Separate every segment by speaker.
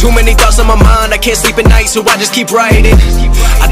Speaker 1: Too many thoughts on my mind, I can't sleep at night, so I just keep writing. I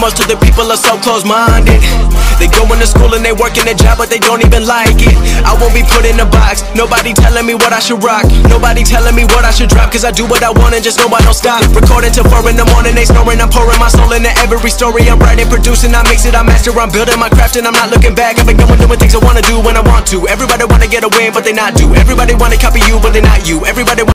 Speaker 1: most of the people are so close-minded. They go into school and they work in a job, but they don't even like it. I won't be put in a box. Nobody telling me what I should rock. Nobody telling me what I should drop. Cause I do what I want and just know I don't stop. Recording till 4 in the morning, they snoring. I'm pouring my soul into every story. I'm writing, producing, I mix it, I master. I'm building my craft and I'm not looking back. I've been going doing things I wanna do when I want to. Everybody wanna get a win, but they not do. Everybody wanna copy you, but they not you. Everybody